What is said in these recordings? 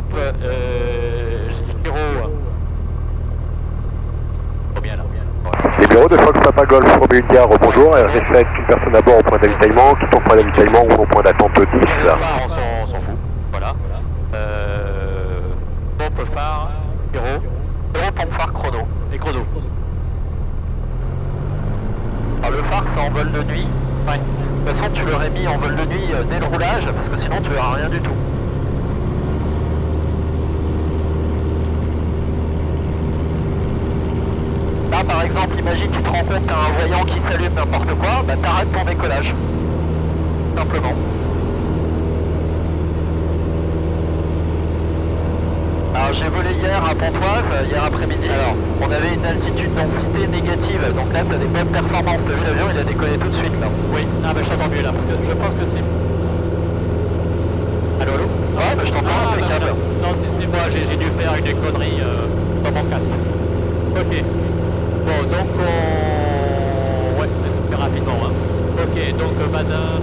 Euh, Giro. Bien là, là. Numéro de Fox Papa Golf, Romeo India, bonjour. RG7, une personne à bord au point d'avitaillement, quitte au point d'avitaillement ou au point d'attente 10. Le phare, on s'en- on s'en fout. Voilà. Euh, pompe phare, Giro. Giro, pompe phare, chrono. Et chrono. Alors le phare, c'est en vol de nuit. Ouais. De toute façon, tu l'aurais mis en vol de nuit euh, dès le roulage, parce que sinon tu verras rien du tout. Là, par exemple, imagine tu te rends compte que t'as un voyant qui s'allume n'importe quoi, bah t'arrêtes ton décollage. Simplement. Alors j'ai volé hier à Pontoise, hier après-midi. Alors, on avait une altitude densité négative, donc là t'as des bonnes performances. T'as vu l'avion, il a décollé tout de suite là. Oui, ah bah je t'entends mieux là, parce que je pense que c'est... Allô, allô? Ouais, bah je t'entends Ah, impeccable. non, non, c'est c'est moi, j'ai j'ai dû faire une connerie euh, dans mon casque. Ok. Bon, donc on... Ouais, c'est super rapidement. Hein. Ok, donc euh, madame...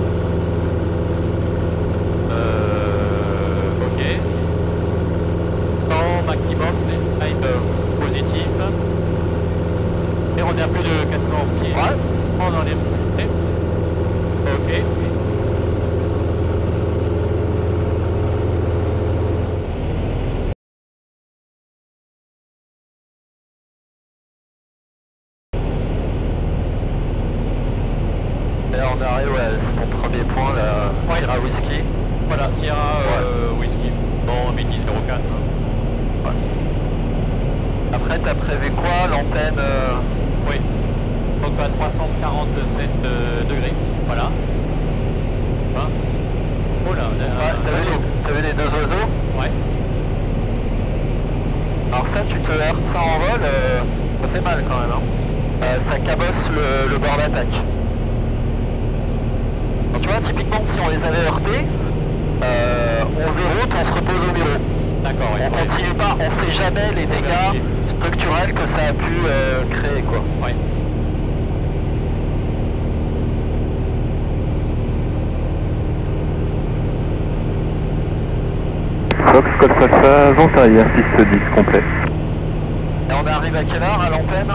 Euh... Ok. Temps maximum, time euh, positif. Et on est à plus de 400 pieds. Ouais. On en est... Ok. Et on arrive, ouais, c'est ton premier point là, Ouais. Sierra Whisky. Voilà, Sierra euh, Whisky. Bon, midi 04. hein. Après t'as prévu quoi L'antenne euh, Oui. Donc à 347 euh, degrés. Voilà. Hein oh là, là, Ouais, t'as vu, les- t'as vu les deux oiseaux ouais. Alors ça, tu te heurtes ça en vol, euh, ça fait mal quand même. Hein. Euh, ça cabosse le, le bord d'attaque. Donc tu vois, typiquement, si on les avait heurtés, euh, on se déroute, on se repose au bureau. D'accord. On continue pas, on sait jamais les dégâts structurels que ça a pu euh, créer, quoi. Ouais. Fox Golf Alpha, Ventaille, 610 complet. Et on arrive à quelle heure à l'antenne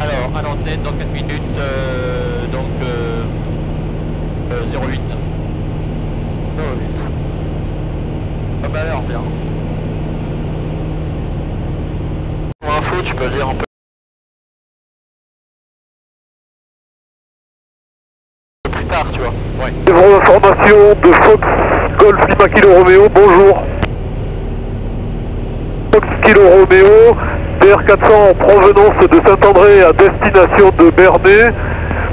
Alors, à l'antenne, dans 4 minutes, euh, donc euh, euh, 08. 08. Ça m'a l'air bien. Pour info, tu peux le dire un peu plus tard, tu vois. Ouais. Suivant l'information de Fox Golf Lima Kilo Romeo, bonjour. Fox Kilo Romeo, DR400 en provenance de Saint-André à destination de Bernay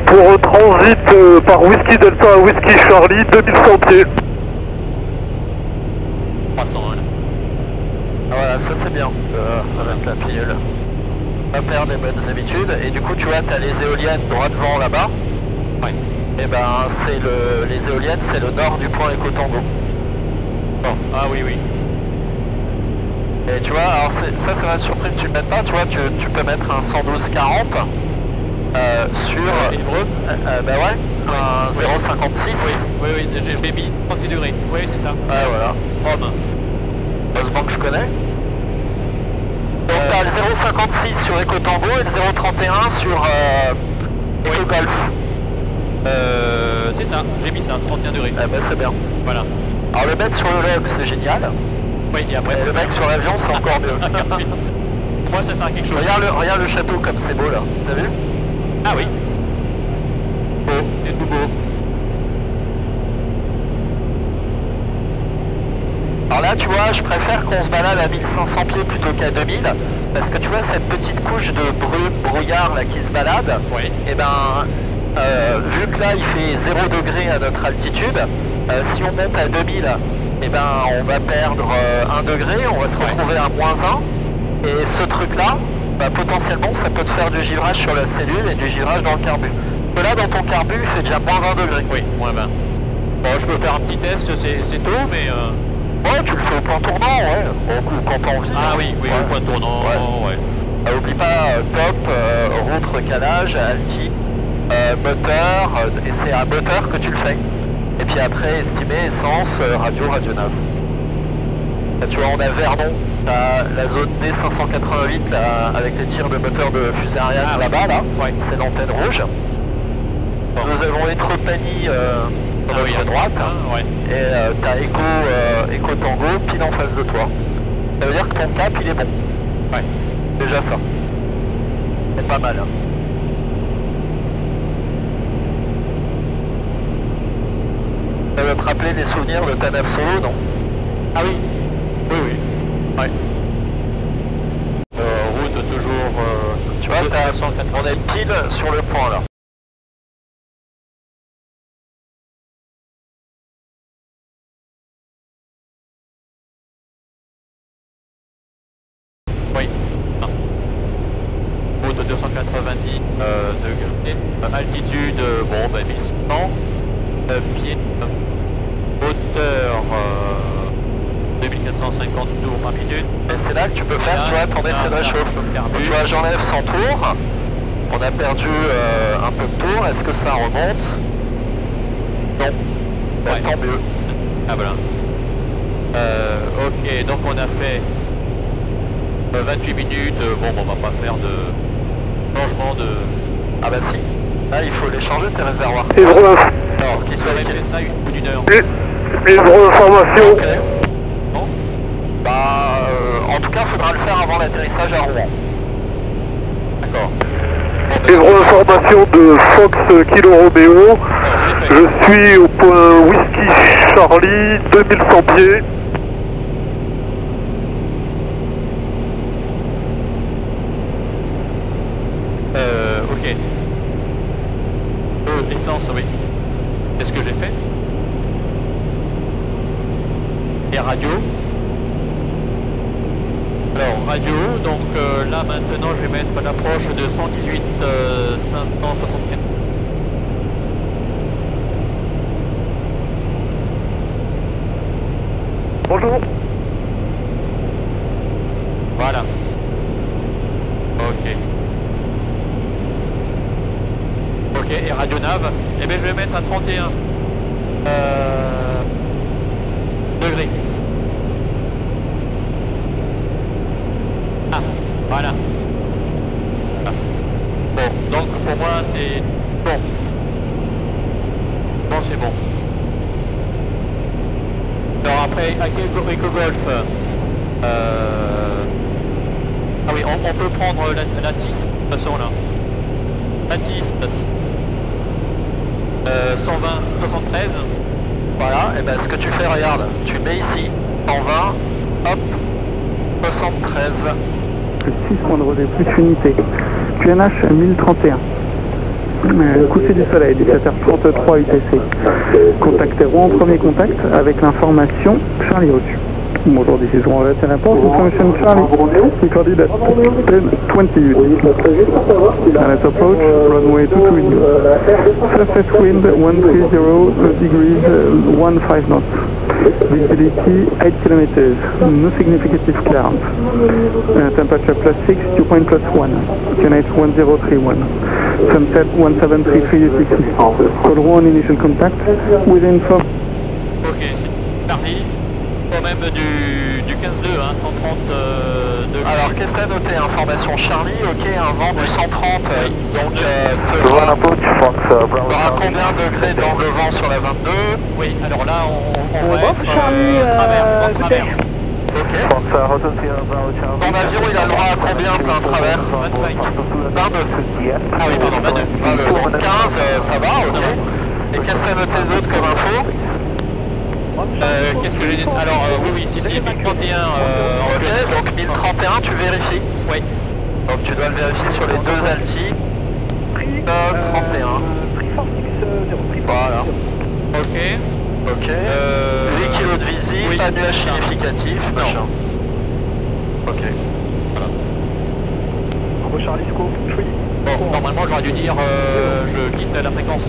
pour un transit euh, par Whisky Delta à Whisky Charlie, 2100 pieds. 300. hein. Ah, Voilà, ça c'est bien, euh, avec la pilule. Pas perdre les bonnes habitudes. Et du coup, tu vois, tu as les éoliennes droit devant là-bas. Ouais. Et ben, c'est le, les éoliennes, c'est le nord du point Écotango. Bon. Ah oui, oui. Et tu vois, alors ça, ça m'a surpris que tu le mettes pas. Tu vois, tu, tu peux mettre un 112-40 euh, sur. Évreux Euh, euh, bah ouais, un Oui. 0,56. Oui, oui, oui, j'ai- mis 36 degrés. Oui, c'est ça. Ouais, voilà. Rome. Heureusement que je connais. Donc t'as le 0,56 sur Ecotango et le 0,31 sur euh, Ecogolf. Euh, c'est ça, j'ai mis ça, 31 degrés. Eh ben c'est bien. Voilà. Alors le mettre sur le log c'est génial. Oui, et après, Et faut le mec sur l'avion c'est encore mieux. Moi, ça sert à quelque chose. regarde, le, regarde le château comme c'est beau là. T'as vu? Ah oui. Beau, c'est tout beau. Alors là tu vois, je préfère qu'on se balade à 1500 pieds plutôt qu'à 2000 parce que tu vois cette petite couche de brume, brouillard là qui se balade, Oui. et ben euh, vu que là il fait 0 degré à notre altitude, euh, si on monte à 2000, et ben on va perdre 1 degré, on va se retrouver à moins 1 et ce truc là, bah, potentiellement ça peut te faire du givrage sur la cellule et du givrage dans le carbu. Que là dans ton carbu il fait déjà moins 20 degrés. Oui, moins 20. Bon, je peux faire un petit test, c'est c'est tôt, mais... euh, Ouais, tu le fais au point tournant, ouais. Au coup, quand t'as envie. Ah oui, oui, Ouais. au point tournant, Ouais. ouais. Euh, oublie pas, euh, top, euh, route, recalage, alti, euh, moteur, euh, et c'est à moteur que tu le fais. Et puis après, estimer, essence, euh, radio, radio nav. Là, tu vois, on a Vernon, la zone D588 là, avec les tirs de moteur de fusée Ariane Ah, là-bas, là. Ouais. C'est l'antenne rouge. Nous avons Etropanie euh, sur Ah oui, à droite. hein, ouais. Et euh, t'as Echo, euh, Echo Tango pile en face de toi. Ça veut dire que ton cap il est bon. Ouais. Déjà ça. C'est pas mal. hein. Ça va te rappeler les souvenirs de ta solo, non? Ah oui. Oui, oui. Ouais. Euh, route toujours. Euh, Tu vois, 290. on est pile sur le point là. Oui. Ah. Route 290 euh, degrés. Euh, altitude, euh, bon, ben 1100. Euh, pied. euh, hauteur. Euh, 2450 tours par minute. Et c'est là que tu peux faire, Là, tu vois, ton là, essai de là, réchauffe. chauffe carbu. Donc, tu vois, j'enlève 100 tours. On a perdu euh, un peu tours. Est-ce que ça remonte? Non. Bah, Ouais. Tant mieux. Ah voilà. Euh, ok, donc on a fait euh, 28 minutes. Euh, Bon, bon, on va pas faire de changement de. Ah bah si. Là, il faut les changer tes réservoirs. Hébreu, Alors, qu'ils soient fait ça une bout d'une heure. Hébreu information. Ok. Bon, Bah, euh, en tout cas, faudra le faire avant l'atterrissage à Rouen. d'accord. Hébreu information de Fox Kilo Romeo. Je suis au point Whisky Charlie, 2100 pieds. Euh, ok. Euh, essence, oui. Qu'est-ce que j'ai fait? Et radio Alors, radio, donc euh, là maintenant je vais mettre l'approche de 118 euh, 564. Bonjour. Voilà. Ok. Ok, et radio nav, eh bien je vais mettre à 31 euh, degrés. Ah, voilà. Ah. Bon, donc pour moi c'est bon. Bon, c'est bon. Alors après, à quel Eco Golf euh... Ah oui, on, on peut prendre la, la TIS, de toute façon là. La TIS, euh, 120, 73. Voilà, et ben ce que tu fais, regarde, tu mets ici 120, hop, 73. plus 6 points de relais, plus unité. QNH 1031. Coucher du soleil, 17h33 UTC. Contactez Rouen, premier contact avec l'information Charlie reçu. Bonjour, this is Rouen Latin Airport, information Charlie, recorded at 10.20 UTC. Approach, runway 22 with you. Surface wind 130 degrees, uh, 15 knots. Visibility 8 kilometers, no significant clouds. Uh, temperature plus 6, dew point plus 1. QNH 1031. Sunset 1733 UTC. Call Rouen initial contact within 4 Ok, c'est parti. Quand même du, du 15-2, hein, 130 euh, degrés. Alors, qu'est-ce que t'as noté Information Charlie, ok, un vent du 130, euh, donc euh, te aura approach, Fox uh, Bravo Charlie. combien de degrés d'angle vent sur la 22 Oui, alors là on, on va Bon, être Charlie, euh, euh, travers, Ton avion, il a le droit à combien plein travers 25. 22. Ah oui, pardon, 22. 22. Donc 15, euh, ça va, ok. Et qu'est-ce que t'as noté d'autre comme info Euh, Qu'est-ce que j'ai dit Alors euh, oui, oui, si, si, 1031 euh, en Ok, donc 1031, tu vérifies. Oui. Donc tu dois le vérifier sur les deux altis. Euh, 31. Voilà. Ok. Ok. Euh, 8 kilos de visite, oui, pas de nuage significatif, Non. machin. Ok. Bon, normalement j'aurais dû dire euh, je quitte la fréquence.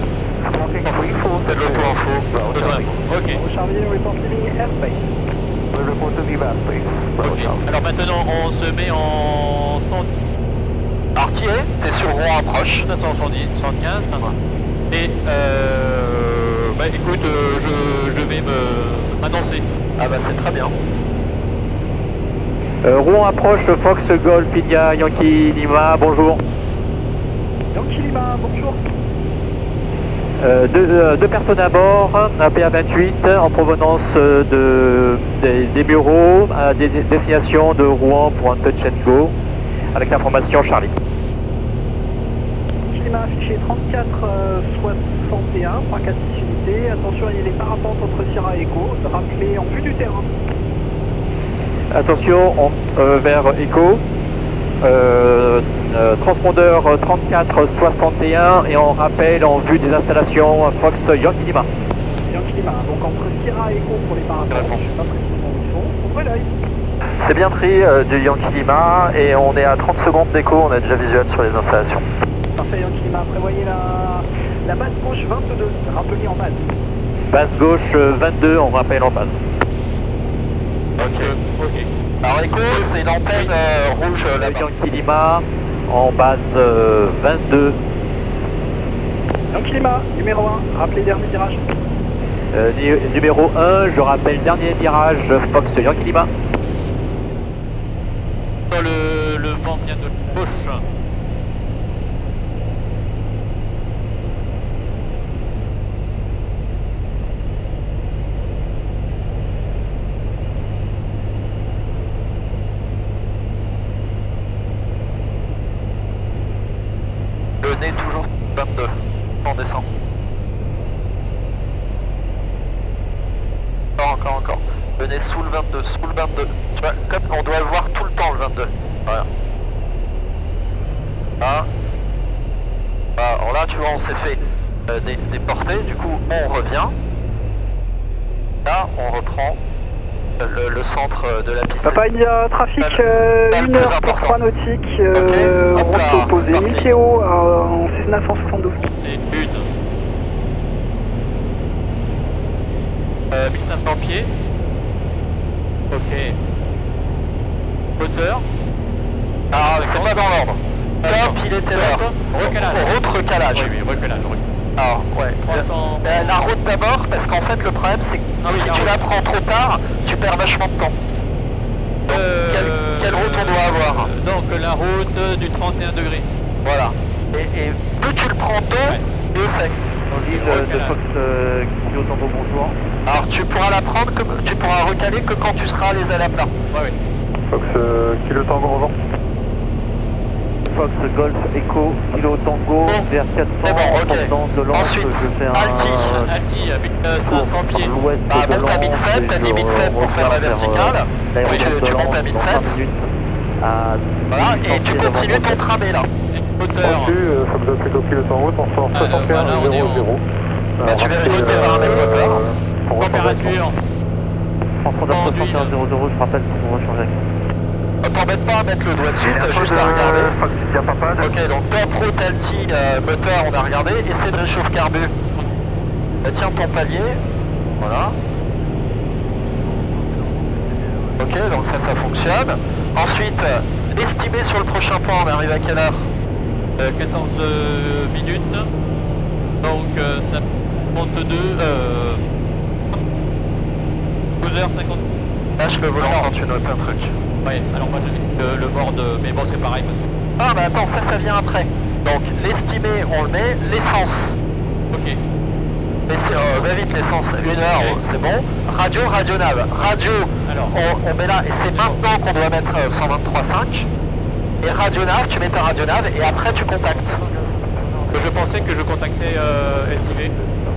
C'est de l'auto-info. Auto-info. Ok. Ok. Alors maintenant on se met en 100 Artier, t'es sur Rouen approche. 570, 115. Et euh, bah écoute, euh, je, je vais me m'annoncer. Ah bah c'est très bien. Euh, Rouen approche, Fox Golf, India, Yankee Lima, bonjour. Yankee Lima, bonjour. Euh, deux, deux personnes à bord, un PA28 en provenance de, des, des bureaux à des destinations de Rouen pour un touch and go avec l'information Charlie. Lima affiché 34 euh, 61, 3 4 6 unités. Attention, il y a les parapentes entre Sierra et Echo. Rappelez en vue du terrain. Attention on- euh, vers Echo, euh, euh, transpondeur 3461 et on rappelle en vue des installations Fox Yankee Lima. Yankee Lima, donc entre Sierra et Echo pour les parapentes. Je ne sais pas précisément où ils sont. C'est bien pris euh, du Yankee Lima et on est à 30 secondes d'écho, on a déjà visuel sur les installations. Lima. Prévoyez la, la base gauche 22. Rappelez en base. Base gauche euh, 22, on rappelle en base. Ok. ok. Alors écho, c'est l'antenne euh, rouge euh, là-bas. En base euh, 22. Yankee Lima, numéro 1. Rappelez dernier virage. Euh, nu- numéro 1, je rappelle dernier virage Fox Yankee Lima. Le, le vent vient de gauche. Le nez toujours 22. On descend. Encore, encore, encore. Le nez sous le 22, sous le 22. Tu vois, comme on doit le voir tout le temps le 22. Voilà. Là. Bah, alors là, tu vois, on s'est fait euh, des, Du coup, on revient. Là, on reprend le, le centre euh, de la piste. Papa, il y a trafic Pas le- euh, pas le 1 plus heure pour important. 3 nautiques, euh, Ok, hop là, route opposée, parti. 1000 kO euh, en 6972. Et une. Euh, 1500 pieds. Ok. Hauteur. Ah, c'est pas dans l'ordre. Top, il était là. Recalage. Recalage. Oui, oui, reculage. recul- Alors, ouais. 300. Euh, la route d'abord, parce qu'en fait le problème c'est que Ah si la tu la prends trop tard, tu perds vachement de temps. Donc, quelle, quelle route on doit avoir Euh, Donc la route du 31 degrés. Voilà. Et, et plus tu le prends tôt, Ouais. mieux c'est. L'île de Fox Kilo Tango, bonjour. Alors tu pourras la prendre, que, tu pourras recaler que quand tu seras les ailes à plat. Ouais, oui. Fox Kilo Tango, bonjour. Fox Golf Echo Kilo Tango vers 400 C'est bon, ok. provenance de. Ensuite, je fais un Alti. Alti à 1500 tour pieds. Bah, monte à Lens 1007, et t'as dit je 1007 pour faire la vers, verticale. euh, Oui, tu- montes à Lens 1007. dans 20 minutes à Voilà, et 800 tu continues ton tramé là. Hauteur. euh, Fox Kilo Kilo Tango, transport Ah, euh, voilà, on est en- 61 Bah, tu vérifies tes paramètres moteurs. Température. Transpondeur Conduite. 6100, je rappelle qu'on va changer avec T'embête pas à mettre le doigt dessus, t'as juste à regarder. Ok, donc top route alti, euh, moteur, on a regardé. Essai de réchauffe carbu. Bah, tiens ton palier. Voilà. Ok, donc ça, ça fonctionne. Ensuite, euh, estimé sur le prochain point, on arrive à quelle heure? Euh, 14 euh, minutes. Donc euh, ça 32 euh, 12h50. Lâche le volant quand tu notes un truc. Ouais, alors moi j'ai le, le board, euh, mais bon c'est pareil parce que. Ah, mais attends, ça, ça vient après. Donc, l'estimé, on le met. L'essence. Ok. Mais c'est, euh, va vite l'essence, une heure, Ok. c'est bon. Radio, radio nav. Radio, Alors. on, on met là, et c'est maintenant qu'on doit mettre euh, 123.5. Et radio nav, tu mets ta radio nav et après tu contactes. Je pensais que je contactais euh, SIV.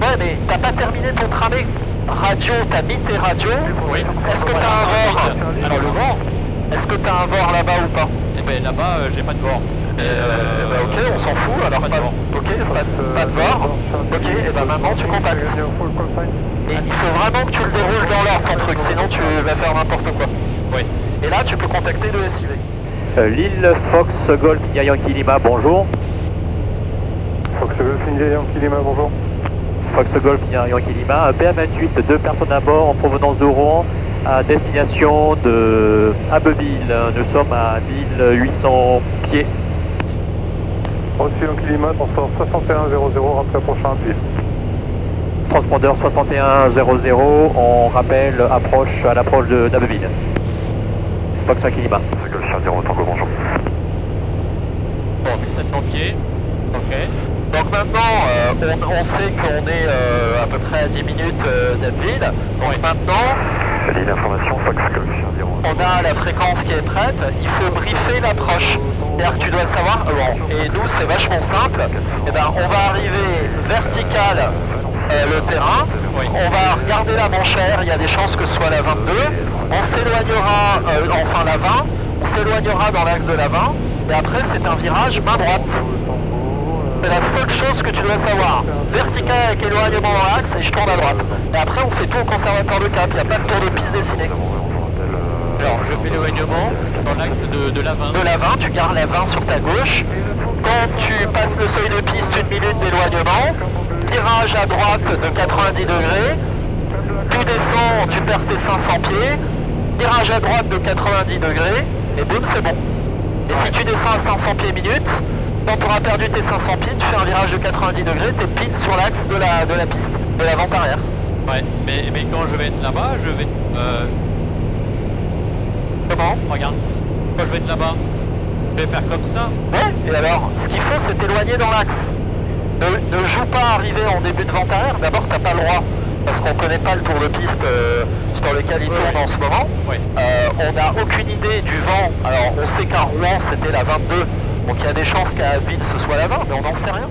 Ouais, mais t'as pas terminé ton tramé. Radio, t'as mis tes radios. Oui. Est-ce que t'as un Ensuite, Alors le vent, est-ce que t'as un VOR là-bas ou pas? Et ben là-bas euh, j'ai pas de bord. Eh ben, bah, ok, on s'en fout, alors pas de VOR. ok, pas, de- pas de VOR. Ok, et ben maintenant tu contactes. Et il faut vraiment que tu le déroules dans l'ordre ton truc, sinon tu vas faire n'importe quoi. Oui. Et là tu peux contacter le SIV. Euh, Lille Fox Golf Yankee Lima, bonjour. Fox India Yankee Lima, bonjour. Fox Golf Yankee Lima, PA28, deux personnes à bord en provenance de Rouen à destination de Abbeville. Nous sommes à 1800 pieds. Reçu Lima, transport 6100, rappel prochain Ville. Transpondeur 6100, on rappelle approche à l'approche de d'Abbeville. Fox Kiliba. Charlie en Tango, bonjour. Bon, 1700 pieds. Ok. Donc maintenant, euh, on, on sait qu'on est euh, à peu près à 10 minutes euh, d'Abbeville. Donc maintenant, Salut, l'information, on a la fréquence qui est prête. Il faut briefer l'approche. C'est-à-dire que tu dois savoir, euh, bon, et nous c'est vachement simple, Eh ben, on va arriver vertical euh, le terrain, on va regarder la manchère, il y a des chances que ce soit la 22, on s'éloignera, euh, enfin la 20, on s'éloignera dans l'axe de la 20, et après c'est un virage main droite. C'est la seule chose que tu dois savoir. Vertical avec éloignement dans l'axe et je tourne à droite. Et après on fait tout au conservateur de cap, il n'y a pas de tour de piste dessiné. Alors, je fais l'éloignement dans l'axe de, de la 20. de la 20, tu gardes la 20 sur ta gauche. Quand tu passes le seuil de piste, une minute d'éloignement. Virage à droite de 90 degrés. Tu descends, tu perds tes 500 pieds. Virage à droite de 90 degrés. Et boum, c'est bon. Et si tu descends à 500 pieds minute, quand tu auras perdu tes 500 pieds, tu fais un virage de 90 degrés, t'es pile sur l'axe de la, de la piste, de la vente arrière. Ouais, mais, mais quand je vais être là-bas, je vais... Euh, Comment? regarde. Quand je vais être là-bas, je vais faire comme ça. Ouais, et alors, ce qu'il faut, c'est t'éloigner dans l'axe. Ne, ne joue pas arriver en début de vente arrière. D'abord, t'as pas le droit, parce qu'on connaît pas le tour de piste euh, sur lequel il tourne en ce moment. Ouais. Euh, on n'a aucune idée du vent. Alors, on sait qu'à Rouen, c'était la 22. Donc, il y a des chances qu'à Ville, ce soit 20, mais on n'en sait rien.